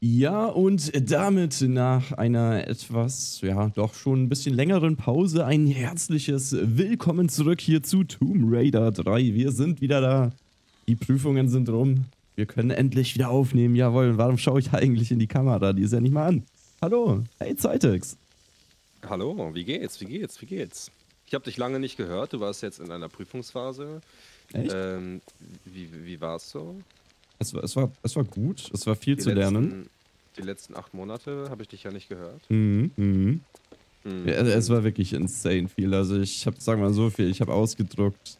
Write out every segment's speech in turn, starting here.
Ja, und damit nach einer etwas, ja, doch schon ein bisschen längeren Pause ein herzliches Willkommen zurück hier zu Tomb Raider 3. Wir sind wieder da. Die Prüfungen sind rum. Wir können endlich wieder aufnehmen. Jawohl, warum schaue ich eigentlich in die Kamera? Die ist ja nicht mal an. Hallo, hey Zeitex. Hallo, wie geht's? Wie geht's? Wie geht's? Ich habe dich lange nicht gehört. Du warst jetzt in einer Prüfungsphase. Echt? Ähm, wie, wie war's so? Es war, es, war, es war gut, es war viel Die zu lernen. letzten- Die letzten acht Monate habe ich dich ja nicht gehört. Mhm, mhm. Hm. Ja, es war wirklich insane viel. Also ich habe, sagen wir mal so viel, ich habe ausgedruckt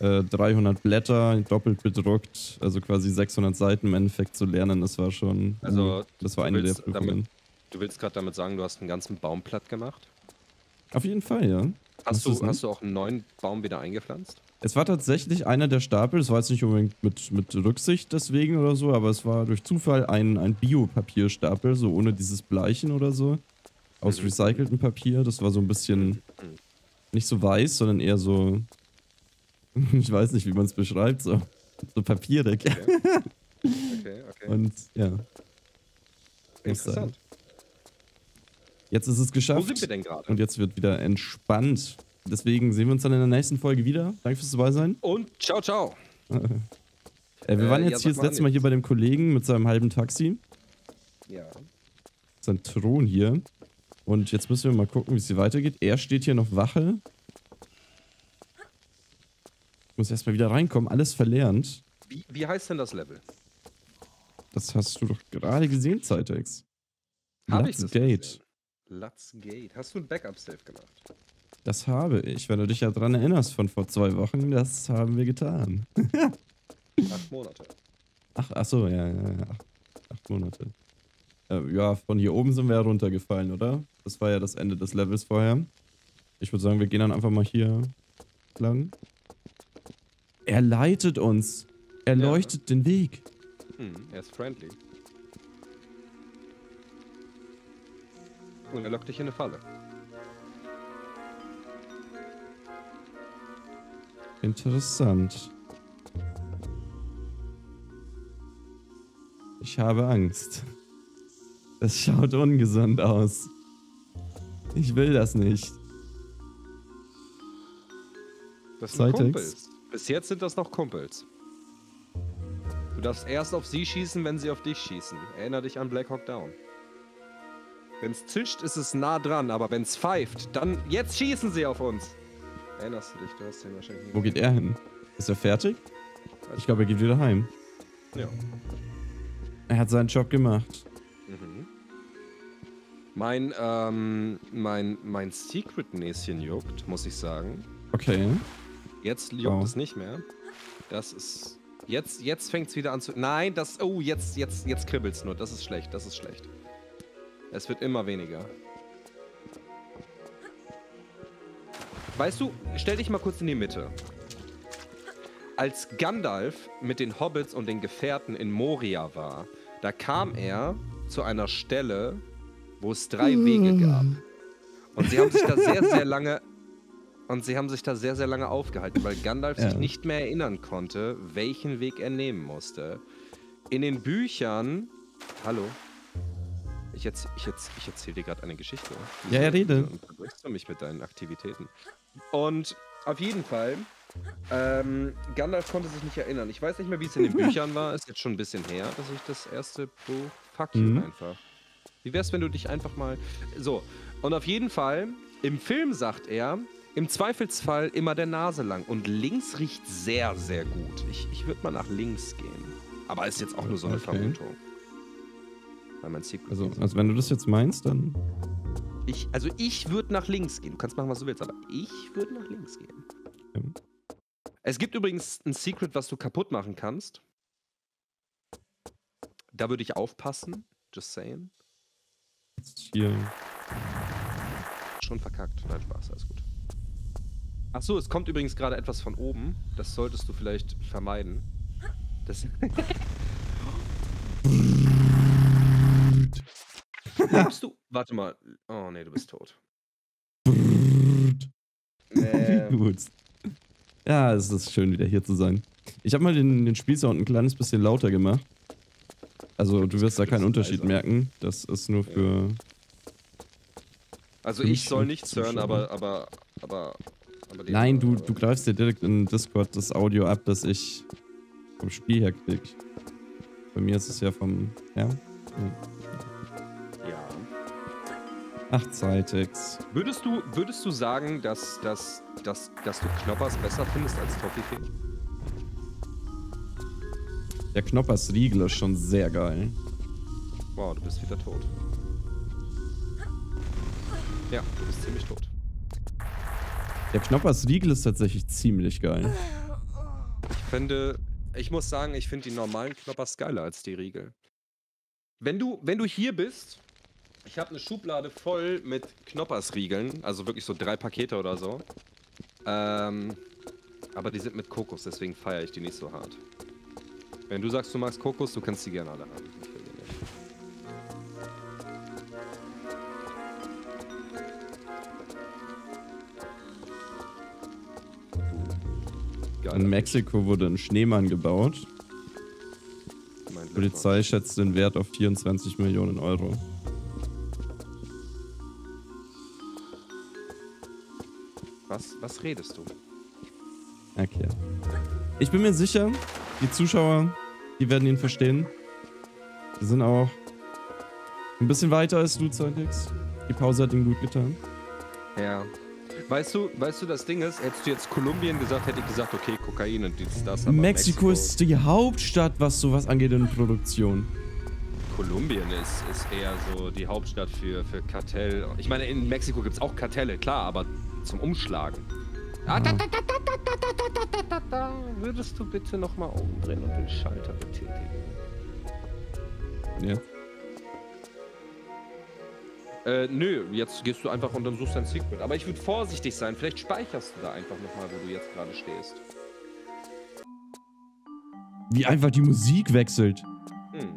äh, 300 Blätter, doppelt bedruckt, also quasi 600 Seiten im Endeffekt zu lernen, das war schon, Also, das war du eine der willst Prüfungen. Du willst gerade damit sagen, du hast einen ganzen Baum platt gemacht? Auf jeden Fall, ja. Hast Hast du, hast du auch einen neuen Baum wieder eingepflanzt? Es war tatsächlich einer der Stapel, es war jetzt nicht unbedingt mit, mit Rücksicht deswegen oder so, aber es war durch Zufall ein, ein Biopapierstapel, so ohne dieses Bleichen oder so. Aus Mhm. recyceltem Papier, das war so ein bisschen nicht so weiß, sondern eher so, ich weiß nicht, wie man es beschreibt, so, so papierig. Okay, okay. Und ja, Interessant. jetzt ist es Wo geschafft. sind wir denn gerade? Und jetzt wird wieder entspannt. Deswegen sehen wir uns dann in der nächsten Folge wieder. Danke fürs Dabeisein. Und ciao, ciao. Äh, wir Äh, waren ja, jetzt sag hier das mal letzte Mal hier bei dem Kollegen mit seinem halben Taxi. Ja. Sein Thron hier. Und jetzt müssen wir mal gucken, wie es hier weitergeht. Er steht hier noch Wache. Ich muss erstmal wieder reinkommen. Alles verlernt. Wie, wie heißt denn das Level? Das hast du doch gerade gesehen, Zeitex. Hab ich Lutz das Gate. gesehen? Lutz Gate. Hast du ein Backup-Save gemacht? Das habe ich. Wenn du dich ja dran erinnerst von vor zwei Wochen, das haben wir getan. Acht Monate. Ach, ach so, ja, ja, ja. Acht, acht Monate. Äh, ja, von hier oben sind wir ja runtergefallen, oder? Das war ja das Ende des Levels vorher. Ich würde sagen, wir gehen dann einfach mal hier lang. Er leitet uns. Er Ja. leuchtet den Weg. Hm, er ist friendly. Und er lockt dich in eine Falle. Interessant. Ich habe Angst. Das schaut ungesund aus. Ich will das nicht. Das sind Cytex. Kumpels. Bis jetzt sind das noch Kumpels. Du darfst erst auf sie schießen, wenn sie auf dich schießen. Erinner dich an Black Hawk Down. Wenn's zischt, ist es nah dran, aber wenn's pfeift, dann jetzt schießen sie auf uns. Erinnerst du dich? Du hast den wahrscheinlich nie Wo geht er hin? Ist er fertig? Ich glaube, er geht wieder heim. Ja. Er hat seinen Job gemacht. Mhm. Mein, ähm, mein, mein Secret-Näschen juckt, muss ich sagen. Okay. Jetzt juckt Oh. es nicht mehr. Das ist. Jetzt, jetzt fängt es wieder an zu. Nein, das. Oh, jetzt, jetzt, jetzt kribbelt es nur. Das ist schlecht, das ist schlecht. Es wird immer weniger. Weißt du, stell dich mal kurz in die Mitte. Als Gandalf mit den Hobbits und den Gefährten in Moria war, da kam er zu einer Stelle, wo es drei Wege gab. Und sie haben sich da sehr, sehr lange und sie haben sich da sehr, sehr lange aufgehalten, weil Gandalf Ja. sich nicht mehr erinnern konnte, welchen Weg er nehmen musste. In den Büchern. Hallo? Ich, jetzt, ich, jetzt, ich erzähle dir gerade eine Geschichte. Ja, ja, rede. Unterbrichst du mich mit deinen Aktivitäten? Und auf jeden Fall, ähm, Gandalf konnte sich nicht erinnern. Ich weiß nicht mehr, wie es in den Büchern war. Ist jetzt schon ein bisschen her, dass ich das erste Buch. Fuck you Mhm. einfach. Wie wär's, wenn du dich einfach mal. So. Und auf jeden Fall, im Film sagt er, im Zweifelsfall immer der Nase lang. Und links riecht sehr, sehr gut. Ich, ich würde mal nach links gehen. Aber ist jetzt auch nur so eine Okay. Vermutung. Weil mein Secret Also, ist. also wenn du das jetzt meinst, dann. Ich, also ich würde nach links gehen. Du kannst machen, was du willst, aber ich würde nach links gehen. Ja. Es gibt übrigens ein Secret, was du kaputt machen kannst. Da würde ich aufpassen. Just saying. Jetzt hier. Schon verkackt. Nein, Spaß, alles gut. Ach so, es kommt übrigens gerade etwas von oben. Das solltest du vielleicht vermeiden. Das Lebst du? Warte mal. Oh nee, du bist tot. Nee. Gut. Ja, es ist schön, wieder hier zu sein. Ich habe mal den, den Spielsound ein kleines bisschen lauter gemacht. Also du wirst da keinen Unterschied leiser. merken. Das ist nur für. Also ich soll nichts hören, aber, aber, aber, aber Nein, du, du greifst dir direkt in Discord das Audio ab, das ich vom Spiel her krieg. Bei mir ist es ja vom. Ja? Ja. Ach, Zeitex. Würdest du, würdest du sagen, dass, dass, dass, dass du Knoppers besser findest als Toffifee? Der Knoppers Riegel ist schon sehr geil. Wow, du bist wieder tot. Ja, du bist ziemlich tot. Der Knoppers Riegel ist tatsächlich ziemlich geil. Ich finde, ich muss sagen, ich finde die normalen Knoppers geiler als die Riegel. Wenn du, wenn du hier bist, ich habe eine Schublade voll mit Knoppers-Riegeln, also wirklich so drei Pakete oder so. Ähm, aber die sind mit Kokos, deswegen feiere ich die nicht so hart. Wenn du sagst, du magst Kokos, du kannst die gerne alle haben. In Mexiko wurde ein Schneemann gebaut. Die Polizei schätzt den Wert auf 24 Millionen Euro. Was, was redest du? Okay. Ich bin mir sicher, die Zuschauer, die werden ihn verstehen. Wir sind auch ein bisschen weiter als du, Zeitex. Die Pause hat ihm gut getan. Ja. Weißt du, weißt du, das Ding ist, hättest du jetzt Kolumbien gesagt, hätte ich gesagt, okay, Kokain und dies, das. aber Mexiko ist die Hauptstadt, was sowas angeht in Produktion. Kolumbien ist, ist eher so die Hauptstadt für, für Kartell. Ich meine, in Mexiko gibt es auch Kartelle, klar, aber zum Umschlagen. Ah, da, da, da, da, da, da, da, da, da, da, da. Würdest du bitte nochmal umdrehen und den Schalter betätigen? Ja. Äh, nö, jetzt gehst du einfach und dann suchst dein Secret. Aber ich würde vorsichtig sein. Vielleicht speicherst du da einfach nochmal, wo du jetzt gerade stehst. Wie einfach die Musik wechselt. Hm.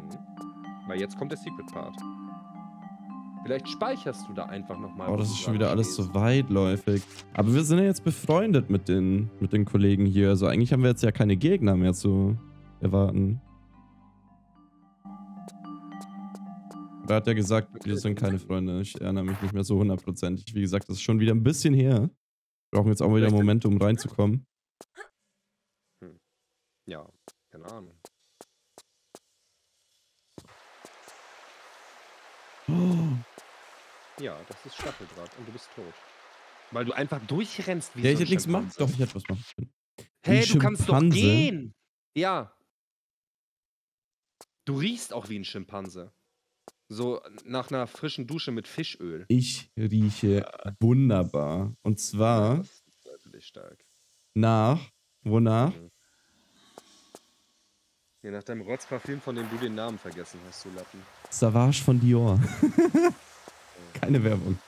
Weil jetzt kommt der Secret Part. Vielleicht speicherst du da einfach nochmal. Oh, das ist schon wieder alles so weitläufig. Aber wir sind ja jetzt befreundet mit den, mit den Kollegen hier. Also eigentlich haben wir jetzt ja keine Gegner mehr zu erwarten. Da hat er gesagt, wir sind keine Freunde. Ich erinnere mich nicht mehr so hundertprozentig. Wie gesagt, das ist schon wieder ein bisschen her. Brauchen jetzt auch wieder Momente, um reinzukommen. Ja, keine Ahnung. Ja, das ist Stacheldraht und du bist tot. Weil du einfach durchrennst wie Ja, so ich hätte nichts gemacht. Doch, ich hätte was machen können. Hey, du kannst doch gehen. Ja. Du riechst auch wie ein Schimpanse. So nach einer frischen Dusche mit Fischöl. Ich rieche wunderbar. Und zwar Das ist natürlich stark. nach, wonach? Je nach deinem Rotzparfüm, von dem du den Namen vergessen hast, du Lappen. Savage von Dior. Keine Werbung.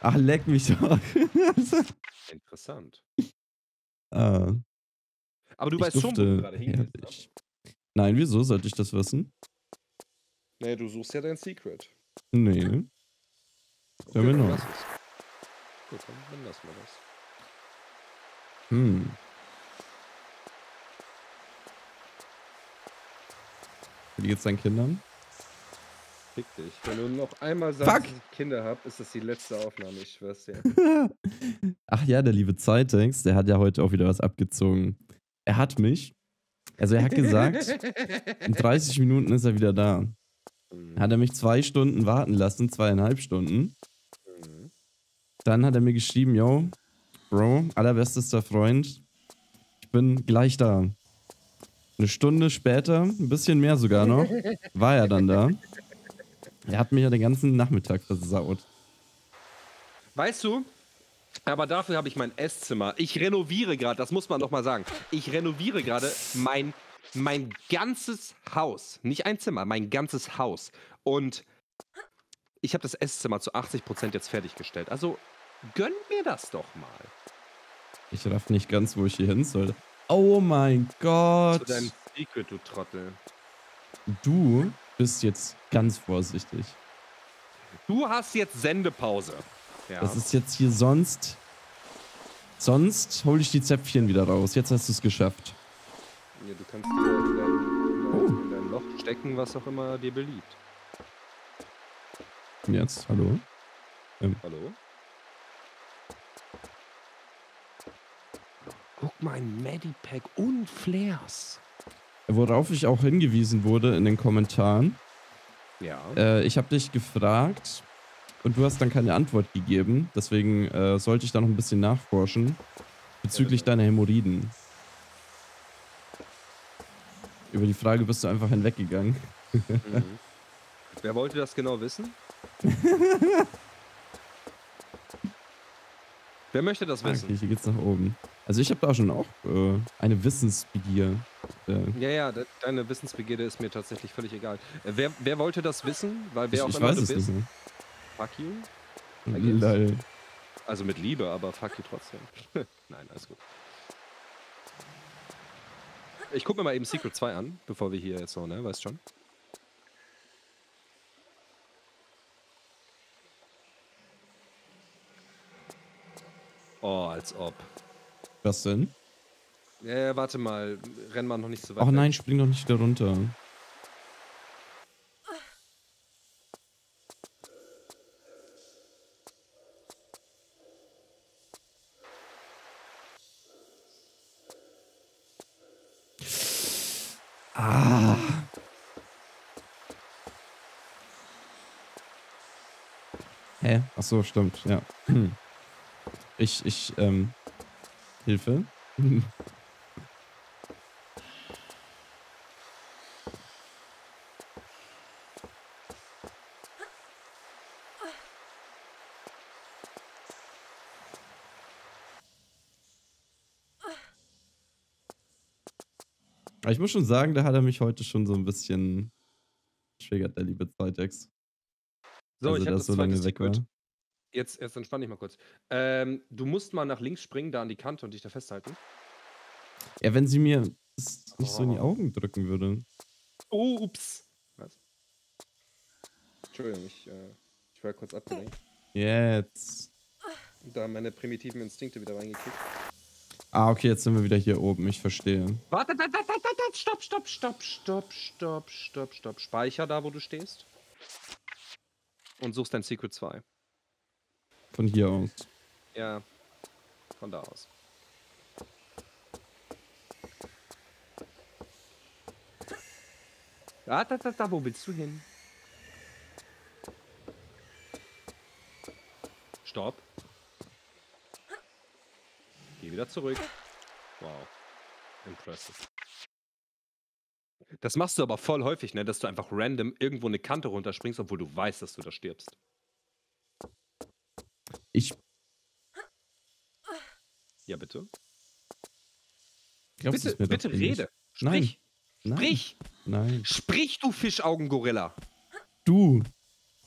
Ach, leck mich doch. Interessant. ah, Aber du ich weißt schon, wo du gerade hingehst. ne? Nein, wieso sollte ich das wissen? Nee, du suchst ja dein Secret. Nee. Hör mir dann noch. Gut, dann lassen wir das. Hm. Wie geht's deinen Kindern? Fick dich. Wenn du noch einmal sagst, Fuck. dass ich Kinder hab, ist das die letzte Aufnahme, ich schwör's dir. Ach ja, der liebe Zeitex, der hat ja heute auch wieder was abgezogen. Er hat mich, also er hat gesagt, in 30 Minuten ist er wieder da. Mhm. Hat er mich zwei Stunden warten lassen, zweieinhalb Stunden. Mhm. Dann hat er mir geschrieben, yo, Bro, allerbestester Freund, ich bin gleich da. Eine Stunde später, ein bisschen mehr sogar noch, war er dann da. Er hat mich ja den ganzen Nachmittag versaut. Weißt du, aber dafür habe ich mein Esszimmer. Ich renoviere gerade, das muss man doch mal sagen. Ich renoviere gerade mein, mein ganzes Haus. Nicht ein Zimmer, mein ganzes Haus. Und ich habe das Esszimmer zu 80% jetzt fertiggestellt. Also gönn mir das doch mal. Ich raff nicht ganz, wo ich hier hin soll. Oh mein Zu Gott. deinem Secret, du Trottel. Du bist jetzt ganz vorsichtig. Du hast jetzt Sendepause. Ja. Das ist jetzt hier sonst. Sonst hole ich die Zäpfchen wieder raus. Jetzt hast du es geschafft. Ja, du kannst dir in dein, in, dein, in dein Loch stecken, was auch immer dir beliebt. Jetzt, hallo? Hallo? Guck mal, ein Medipack und Flares. Worauf ich auch hingewiesen wurde in den Kommentaren. Ja. Äh, ich habe dich gefragt und du hast dann keine Antwort gegeben. Deswegen äh, sollte ich da noch ein bisschen nachforschen bezüglich Ja, deiner Hämorrhoiden. Über die Frage bist du einfach hinweggegangen. Mhm. Wer wollte das genau wissen? Wer möchte das Okay, wissen? hier geht's nach oben. Also ich habe da schon auch äh, eine Wissensbegier. Äh, Ja, ja, de deine Wissensbegierde ist mir tatsächlich völlig egal. Äh, wer, wer wollte das wissen? Weil wer ich auch ich immer weiß du es bist. nicht mehr. Fuck you. Lol. Also mit Liebe, aber fuck you trotzdem. Nein, alles gut. Ich guck mir mal eben Secret 2 an, bevor wir hier jetzt so, ne? Weißt schon? Oh, als ob. Was denn? Ja, ja, warte mal. Renn mal noch nicht so weit. Ach nein, spring doch nicht wieder runter. Ah. Hä? Ach so, stimmt, ja. Hm. Ich, ich, ähm, Hilfe? Ich muss schon sagen, da hat er mich heute schon so ein bisschen triggert, der liebe Zeitex. So, also, ich habe das so lange weg war. Jetzt, jetzt entspann dich mal kurz. Ähm, du musst mal nach links springen, da an die Kante und dich da festhalten. Ja, wenn sie mir das nicht so in die Oh. Augen drücken würde. Oh, ups. Was? Entschuldigung, ich, äh, ich war kurz abgelenkt. Jetzt. Da haben meine primitiven Instinkte wieder reingekickt. Ah, okay, jetzt sind wir wieder hier oben. Ich verstehe. Warte, warte, warte, warte, stopp, stopp, stopp, stopp, stopp, stopp, stopp. Speicher da, wo du stehst. Und suchst dein Secret 2. Von hier aus. Ja, von da aus. Da, da, da, da, wo willst du hin? Stopp. Geh wieder zurück. Wow. Impressive. Das machst du aber voll häufig, ne? Dass du einfach random irgendwo eine Kante runterspringst, obwohl du weißt, dass du da stirbst. Ich Ja, bitte. glaube, bitte, bitte rede. Sprich. Nein. Sprich. Nein. Sprich, du Fischaugengorilla. Du.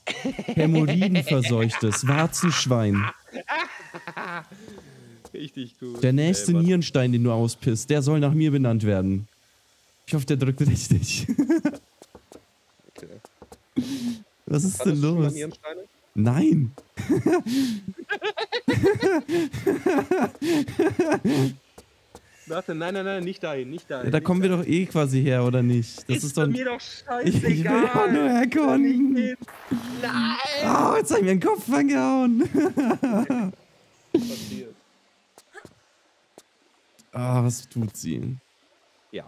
Hämorrhoidenverseuchtes Warzenschwein. Richtig gut. Der nächste Ey, Nierenstein, den du auspisst, der soll nach mir benannt werden. Ich hoffe, der drückt richtig. Okay. Was ist Hattest denn los? Nierensteine? Nein. Warte, nein, nein, nein, nicht dahin, nicht dahin. Ja, da nicht kommen wir dahin. doch eh quasi her, oder nicht? Das ist, doch. mir doch scheißegal. ich will auch nur herkommen. Nein! Oh, jetzt hab ich mir den Kopf angehauen. Passiert. Ah, was tut sie? Ja.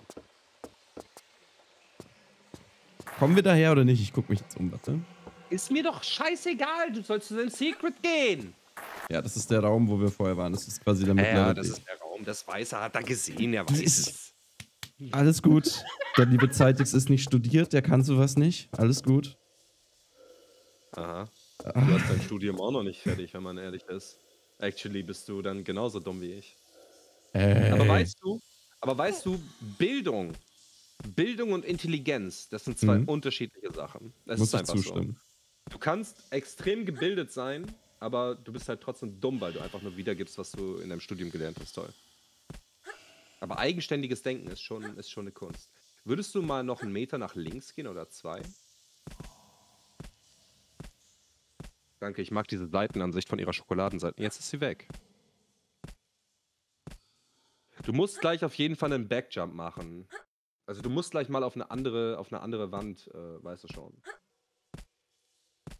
Kommen wir daher oder nicht? Ich guck mich jetzt um, warte. Ist mir doch scheißegal, du sollst zu deinem Secret gehen. Ja, das ist der Raum, wo wir vorher waren. Das ist quasi der mittlere Ja, das ist der Raum. Das Weiße hat er gesehen, er weiß ist- es. Alles gut. Der liebe Zeitix ist nicht studiert, der kann sowas nicht. Alles gut. Aha. Du hast dein Studium auch noch nicht fertig, wenn man ehrlich ist. Actually bist du dann genauso dumm wie ich. Äh, Aber weißt du, aber weißt du, Bildung, Bildung und Intelligenz, das sind zwei Mhm. unterschiedliche Sachen. Das muss ist ich einfach zustimmen. so. Du kannst extrem gebildet sein, aber du bist halt trotzdem dumm, weil du einfach nur wiedergibst, was du in deinem Studium gelernt hast. Toll. Aber eigenständiges Denken ist schon, ist schon eine Kunst. Würdest du mal noch einen Meter nach links gehen oder zwei? Danke, ich mag diese Seitenansicht von ihrer Schokoladenseite. Jetzt ist sie weg. Du musst gleich auf jeden Fall einen Backjump machen. Also du musst gleich mal auf eine andere, auf eine andere Wand, äh, weißt du schon.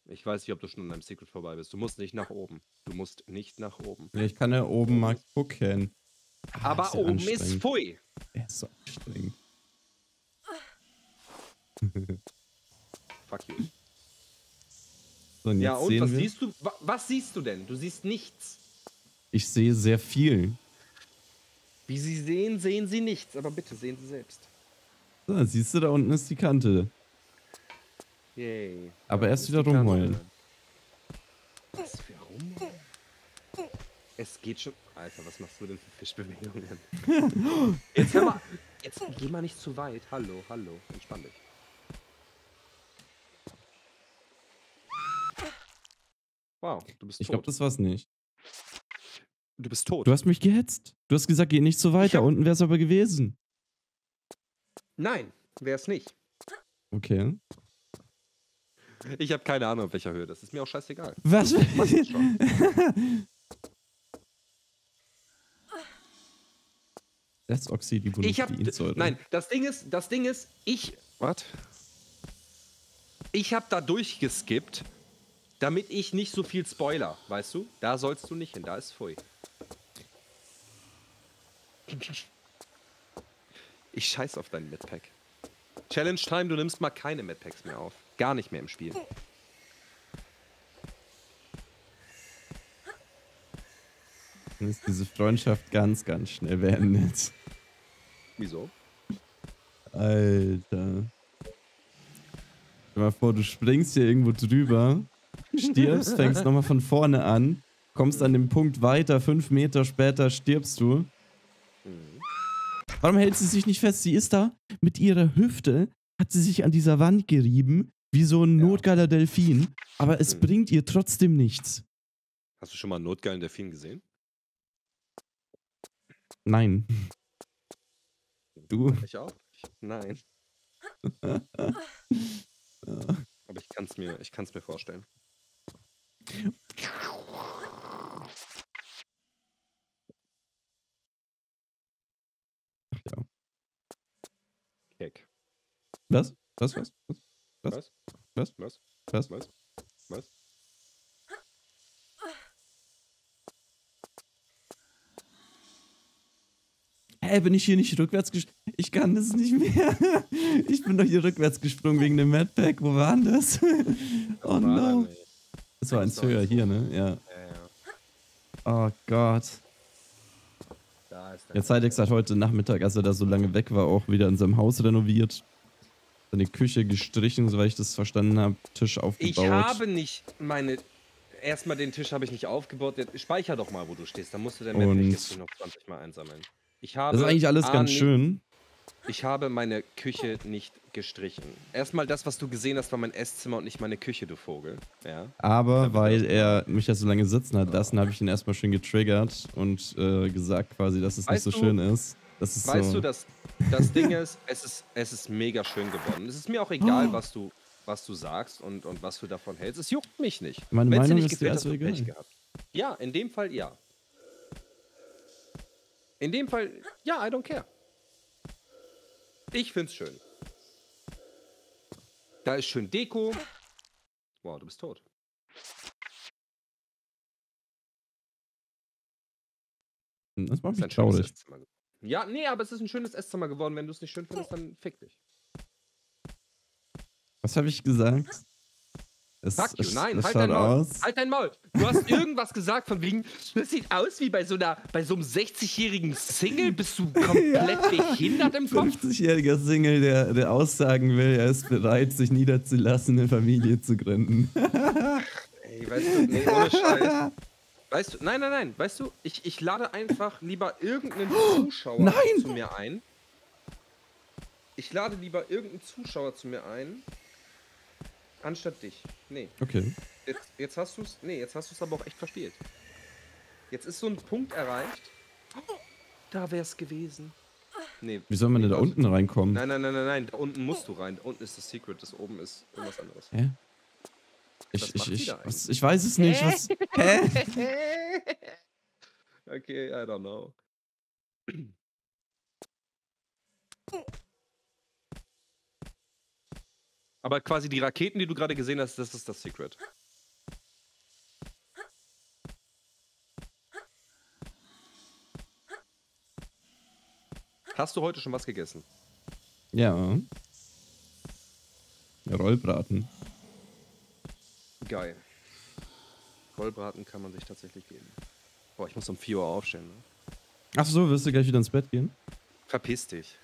Ich weiß nicht, ob du schon an deinem Secret vorbei bist. Du musst nicht nach oben. Du musst nicht nach oben. Ja, ich kann ja oben mal gucken. Ah, Aber ist ja oben ist Pfui. Er ist so anstrengend. Fuck you. So, und ja, und was wir. siehst du? Was siehst du denn? Du siehst nichts. Ich sehe sehr viel. Wie Sie sehen, sehen Sie nichts, aber bitte sehen Sie selbst. So, siehst du, da unten ist die Kante. Yay. Aber erst wieder rumheulen. Was für rumheulen? Es geht schon. Alter, was machst du denn für Fischbewegungen? jetzt hör mal. Jetzt geh mal nicht zu weit. Hallo, hallo. Entspann dich. Wow, du bist Ich glaube, das war's nicht. Du bist tot. Du hast mich gehetzt. Du hast gesagt, geh nicht so weit. Da unten wär's aber gewesen. Nein, wär's nicht. Okay. Ich habe keine Ahnung, auf welcher Höhe. Das ist mir auch scheißegal. Was? das ist Oxidibonukleidsäure. Nein, das Ding ist, das Ding ist, ich. Was? Ich habe da durchgeskippt, damit ich nicht so viel Spoiler, weißt du? Da sollst du nicht hin, da ist Pfui. Ich scheiß auf deinen Medpack. Challenge Time, du nimmst mal keine Medpacks mehr auf. Gar nicht mehr im Spiel. Dann ist diese Freundschaft ganz, ganz schnell beendet. Wieso? Alter. Stell mal vor, du springst hier irgendwo drüber, stirbst, fängst nochmal von vorne an, kommst an den Punkt weiter, fünf Meter später stirbst du. Warum hält sie sich nicht fest? Sie ist da mit ihrer Hüfte, hat sie sich an dieser Wand gerieben, wie so ein ja. notgeiler Delfin, aber es mhm. bringt ihr trotzdem nichts. Hast du schon mal einen notgeilen Delfin gesehen? Nein. Du? Ich auch? Nein. Aber ich kann es mir, mir vorstellen. Ach ja. Keck. Was? Was? Was? Was? Was? Was? Was? Was? Was? Was? Hä, bin ich hier nicht rückwärts gesprungen? Ich kann das nicht mehr. Ich bin doch hier rückwärts gesprungen wegen dem Madpack. Wo war denn das? Oh no. Das war eins höher hier, ne? Ja. Oh Gott. Jetzt Heidex hat heute Nachmittag, als er da so lange weg war, auch wieder in seinem Haus renoviert seine Küche gestrichen, soweit ich das verstanden habe, Tisch aufgebaut. Ich habe nicht meine. Erstmal den Tisch habe ich nicht aufgebaut. Speicher doch mal, wo du stehst. Da musst du den Map jetzt noch 20 Mal einsammeln. Ich habe das ist eigentlich alles ganz schön. Ich habe meine Küche nicht gestrichen. Erstmal das, was du gesehen hast, war mein Esszimmer und nicht meine Küche, du Vogel. Ja. Aber weil er mich ja so lange sitzen hat lassen, habe ich ihn erstmal schön getriggert und äh, gesagt quasi, dass es weißt nicht so du, schön ist. ist weißt so du, dass das Ding ist, es ist, es ist mega schön geworden. Es ist mir auch egal, oh. was du, was du sagst und, und was du davon hältst. Es juckt mich nicht. Meine Wenn's Meinung nicht ist gefällt, hast du egal. Pech gehabt. Ja, in dem Fall ja. In dem Fall, ja, I don't care. Ich find's schön. Da ist schön Deko. Wow, du bist tot. Das macht mich traurig. Ja, nee, aber es ist ein schönes Esszimmer geworden. Wenn du es nicht schön findest, dann fick dich. Was habe ich gesagt? Es, Fuck you, nein, halt dein Maul. Aus. Halt dein Maul. Du hast irgendwas gesagt von wegen, das sieht aus wie bei so einer, bei so einem 60-jährigen Single. Bist du komplett ja. behindert im Kopf? 50-jähriger Single, der, der aussagen will, er ist bereit, sich niederzulassen, eine Familie zu gründen. Ey, weißt du, nee, ohne Scheiß. Weißt du, nein, nein, nein, weißt du, ich, ich lade einfach lieber irgendeinen Zuschauer nein! zu mir ein. Ich lade lieber irgendeinen Zuschauer zu mir ein, anstatt dich. Nee. Okay. Jetzt, jetzt hast du es, nee, jetzt hast du es aber auch echt verspielt. Jetzt ist so ein Punkt erreicht. Da wär's gewesen. Nee. Wie soll man denn da unten reinkommen? Nein, nein, nein, nein, nein, da unten musst du rein. Da unten ist das Secret, das oben ist irgendwas anderes. Hä? Ich, ich, ich, was, ich weiß es nicht. Was, hä? okay, I don't know. Aber quasi die Raketen, die du gerade gesehen hast, das ist das Secret. Hast du heute schon was gegessen? Ja. Rollbraten. Geil. Rollbraten kann man sich tatsächlich geben. Boah, ich muss um 4 Uhr aufstehen. Ne? Ach so, wirst du gleich wieder ins Bett gehen? Verpiss dich.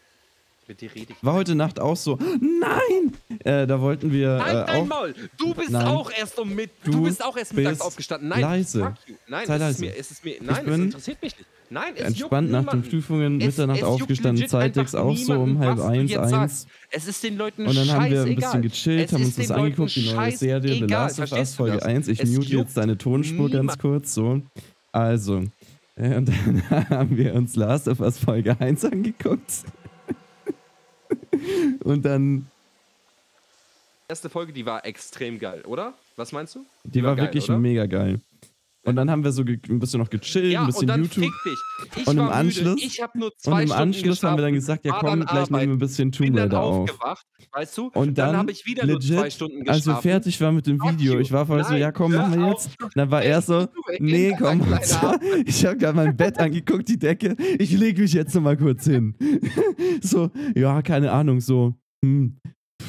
Mit dir rede ich. War heute Nacht auch so. Nein! Äh, da wollten wir. Nein, äh, dein auch Maul! Du bist Nein. auch erst um mit. Du, Du bist auch erst mittags aufgestanden. Nein, leise. Nein, Sei es ist leise. mir, es ist mir, nein, es bin interessiert mich nicht. Nein, es entspannt nach den. Prüfungen, Es- Mitternacht es aufgestanden, Zeitex auch so um halb eins, eins. Es ist den Leuten Und dann haben wir ein bisschen gechillt, Es haben uns das angeguckt, die neue Serie, The. Last of Us Folge das? 1. Ich mute jetzt deine Tonspur ganz niemand. kurz so. Also, äh, und dann haben wir uns Last of Us Folge 1 angeguckt. und dann, Die erste Folge, die war extrem geil, oder? Was meinst du? die war geil, wirklich oder? mega geil. Und dann haben wir so ein bisschen noch gechillt, Ja, ein und bisschen dann YouTube. fick dich. Ich Und im war Anschluss- müde. Ich habe nur zwei Und im Stunden Anschluss haben wir dann gesagt, ja komm, dann gleich nehmen wir arbeiten, ein bisschen Tomb dann Raider auf. aufgewacht, weißt du? Und dann, habe ich wieder nur zwei legit, Stunden als geschlafen. wir fertig waren mit dem Video, ich war voll so, ja komm, machen wir jetzt. Dann war er so, nee, komm, ich habe gerade mein Bett angeguckt, die Decke, ich lege mich jetzt noch mal kurz hin. so, ja, keine Ahnung, so, hm,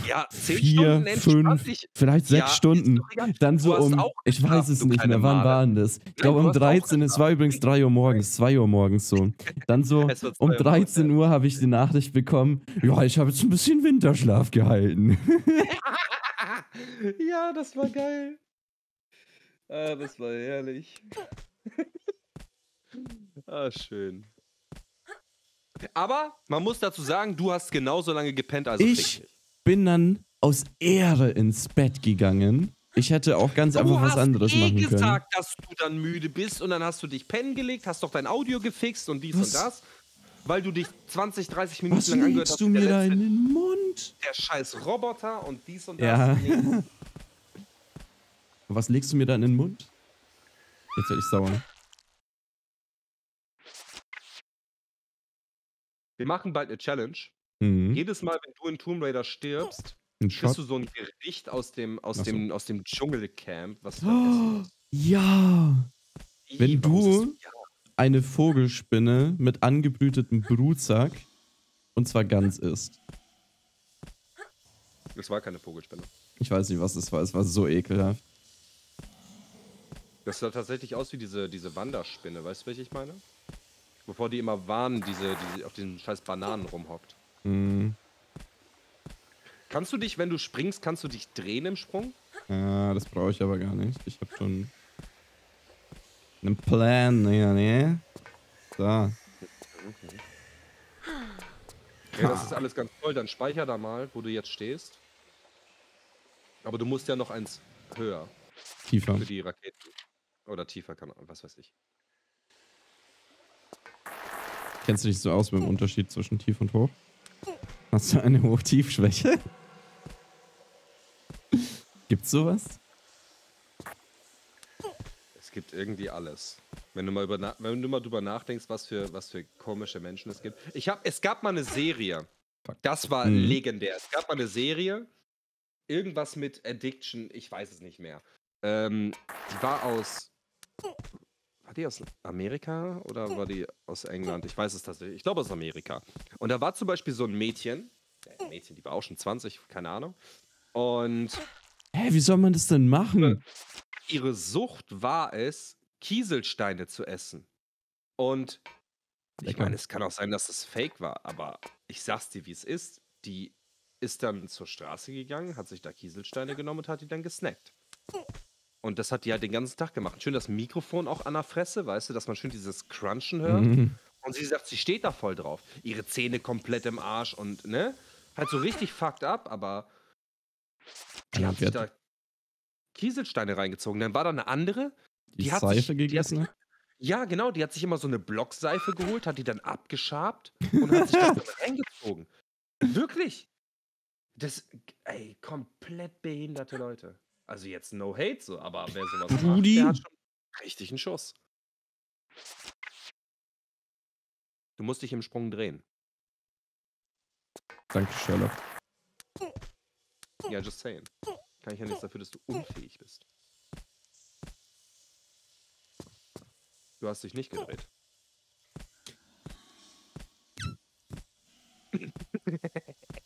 Ja, zehn vier, fünf, vielleicht Ja, sechs ist Stunden. Dann so um, auch ich weiß es nicht mehr, wann war denn das? Ich glaube um hast auch 13, es war übrigens 3 Uhr morgens, 2 Uhr morgens so. Dann so, um 2 Uhr 13 morgens, Uhr habe ich die Nachricht bekommen, ja, ich habe jetzt ein bisschen Winterschlaf gehalten. ja, das war geil. Ah, das war herrlich. ah, schön. Aber man muss dazu sagen, du hast genauso lange gepennt, also Ich dich. Bin dann aus Ehre ins Bett gegangen. Ich hätte auch ganz einfach du was hast anderes eh machen können. gesagt, dass du dann müde bist und dann hast du dich pennen gelegt, hast doch dein Audio gefixt und dies Was? und das, weil du dich 20, 30 Minuten Was lang angehört hast. du wie der mir da in den Mund? Der scheiß Roboter und dies und das. Ja. Was legst du mir da in den Mund? Jetzt werde ich sauer. Wir machen bald eine Challenge. Mhm. Jedes Mal, wenn du in Tomb Raider stirbst, kriegst du so ein Gericht aus dem, aus so. dem, aus dem Dschungelcamp, was du Oh, ja. Ih, wenn du- ja? Eine Vogelspinne mit angebrütetem Brutsack und zwar ganz isst. Das war keine Vogelspinne. Ich weiß nicht, was es war. Es war so ekelhaft. Das sah tatsächlich aus wie diese, diese Wanderspinne, weißt du, welche ich meine? Bevor die immer warnen, diese, die auf den scheiß Bananen rumhockt. Mhm. Kannst du dich, wenn du springst, kannst du dich drehen im Sprung? Ja, das brauche ich aber gar nicht. Ich habe schon einen Plan. Ja, ne? So. Ja, das ist alles ganz toll. Dann speicher da mal, wo du jetzt stehst. Aber du musst ja noch eins höher Tiefer. für die Raketen. Oder tiefer, kann, was weiß ich. Kennst du dich so aus mit dem Unterschied zwischen tief und hoch? Hast du eine Hoch-Tief-Schwäche? Gibt's sowas? Es gibt irgendwie alles. Wenn du mal, über wenn du mal drüber nachdenkst, was für, was für komische Menschen es gibt. Ich hab, es gab mal eine Serie. Das war Mhm. legendär. Es gab mal eine Serie. Irgendwas mit Addiction, ich weiß es nicht mehr. Ähm, die war aus. War die aus Amerika oder war die aus England? Ich weiß es tatsächlich. Ich glaube aus Amerika. Und da war zum Beispiel so ein Mädchen. Äh, Mädchen, die war auch schon 20, keine Ahnung. Und Hä, wie soll man das denn machen? ihre Sucht war es, Kieselsteine zu essen. Und ich meine, es kann auch sein, dass es fake war, aber ich sag's dir, wie es ist. Die ist dann zur Straße gegangen, hat sich da Kieselsteine genommen und hat die dann gesnackt. Und das hat die halt den ganzen Tag gemacht. Schön das Mikrofon auch an der Fresse, weißt du, dass man schön dieses Crunchen hört. Mhm. Und sie sagt, sie steht da voll drauf. Ihre Zähne komplett im Arsch und, ne? Halt so richtig fucked up, aber die hat sich da Kieselsteine reingezogen. Dann war da eine andere, Die, die hat Seife sich- die hat gegessen? sich- ja, genau, die hat sich immer so eine Blockseife geholt, hat die dann abgeschabt und hat sich dann reingezogen. Wirklich. Das, ey, komplett behinderte Leute. Also jetzt no hate so, aber wer sowas Brudi. macht, der hat schon richtig einen Schuss. Du musst dich im Sprung drehen. Danke, Sherlock. Ja, just saying. Kann ich ja nichts dafür, dass du unfähig bist. Du hast dich nicht gedreht.